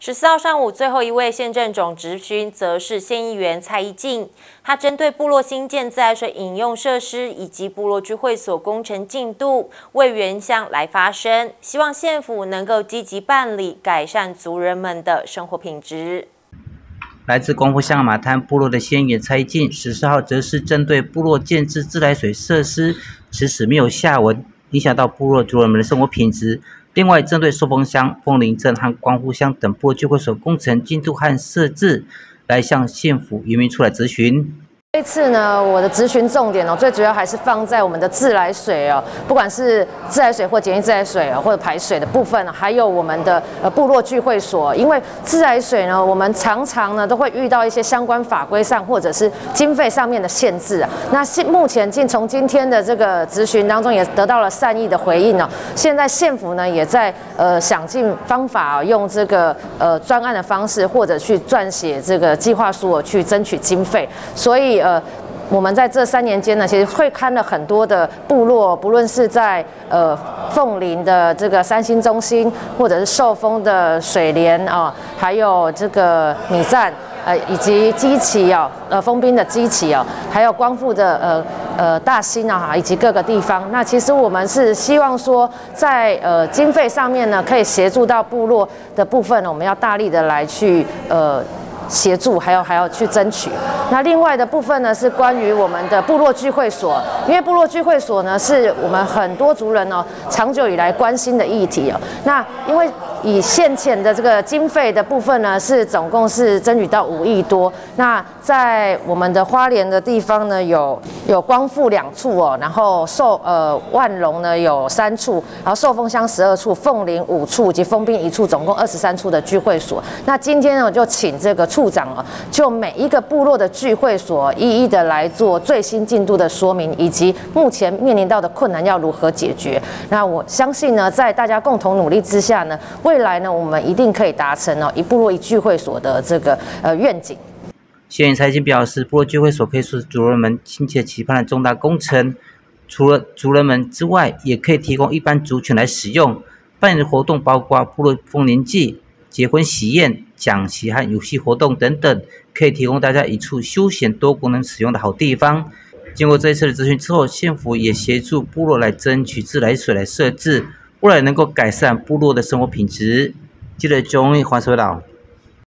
十四号上午，最后一位县政总执询则是县议员蔡义进。他针对部落新建自来水饮用设施以及部落聚会所工程进度，为原乡来发声，希望县府能够积极办理，改善族人们的生活品质。来自光复乡马滩部落的县议员蔡义进，十四号则是针对部落建制自来水设施迟迟没有下文，影响到部落族人们的生活品质。另外，针对寿丰乡、凤林镇和光复乡等部落聚会所工程进度和设置，来向县府移民出来咨询。这次呢，我的咨询重点哦，最主要还是放在我们的自来水哦，不管是自来水或简易自来水哦，或者排水的部分，还有我们的呃部落聚会所。因为自来水呢，我们常常呢都会遇到一些相关法规上或者是经费上面的限制啊。那现目前进从今天的这个咨询当中，也得到了善意的回应哦。现在县府呢也在呃想尽方法，用这个呃专案的方式，或者去撰写这个计划书去争取经费，所以。呃我们在这三年间呢，其实会看了很多的部落，不论是在呃凤林的这个三星中心，或者是寿丰的水莲啊，还有这个米站，呃，以及基奇哦，呃，封滨的基奇哦，还有光复的呃呃大兴啊，以及各个地方。那其实我们是希望说，在呃经费上面呢，可以协助到部落的部分呢，我们要大力的来去呃。协助，还要还要去争取。那另外的部分呢，是关于我们的部落聚会所，因为部落聚会所呢，是我们很多族人哦长久以来关心的议题哦。那因为以现钱的这个经费的部分呢，是总共是争取到五亿多。那在我们的花莲的地方呢，有有光复两处哦，然后寿呃万隆呢有三处，然后寿丰乡十二处，凤林五处以及丰滨一处，总共二十三处的聚会所。那今天呢，我就请这个处长哦，就每一个部落的聚会所一一的来做最新进度的说明，以及目前面临到的困难要如何解决。那我相信呢，在大家共同努力之下呢。未来呢，我们一定可以达成哦，一部落一聚会所的这个呃愿景。县财经表示，部落聚会所可以说是族人们亲切期盼的重大工程。除了族人们之外，也可以提供一般族群来使用。办理的活动包括部落丰年祭、结婚喜宴、讲习和游戏活动等等，可以提供大家一处休闲多功能使用的好地方。经过这一次的咨询之后，县府也协助部落来争取自来水来设置。为了能够改善部落的生活品质，记得注意黄水岛。